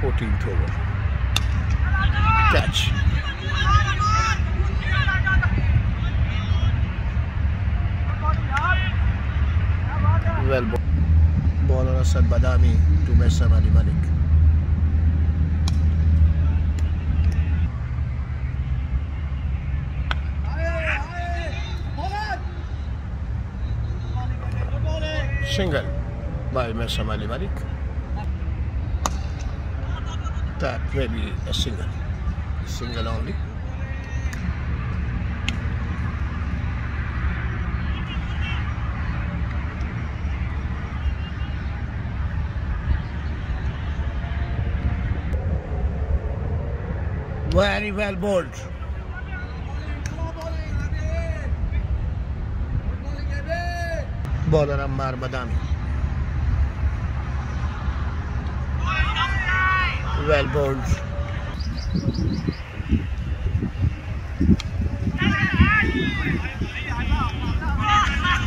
14th over. Catch. Well, ball on Asad Badami to Messam Ali Malik. Single by Messam Ali Malik. That maybe a single. Single only. Very well bowled. Bowler Ammar Badami. Well.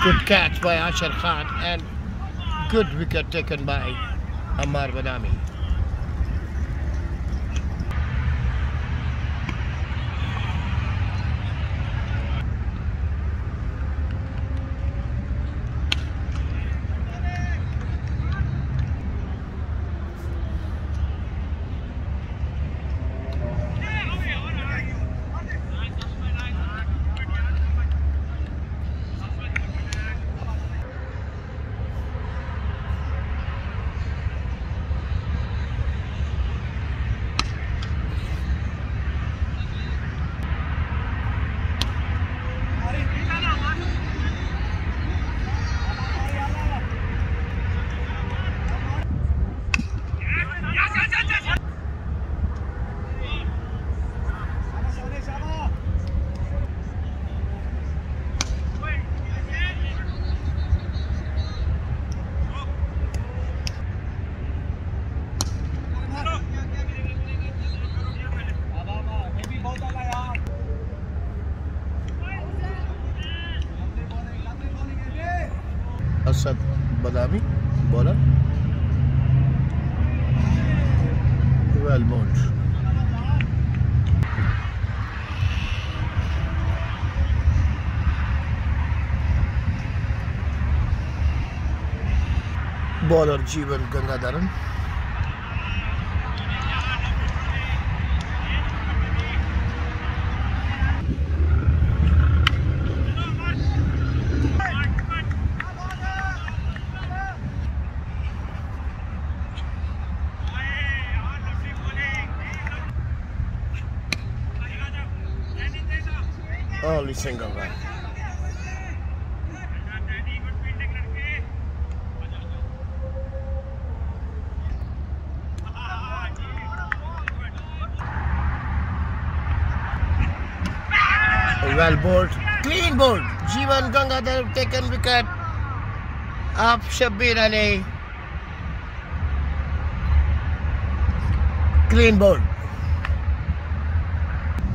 Good catch by Ashar Khan and good wicket taken by Ammar Badami. Asad Badami, bowler. Well bowled. Bowler Jeevan Gangadharan. Only single run. Well bowled, clean bowled. Jeevan Gangadhar taken wicket. Up Shabbir Ali. Clean bowled.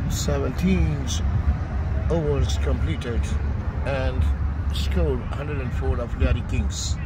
17 overs completed and scored 104 of Liyari Kings.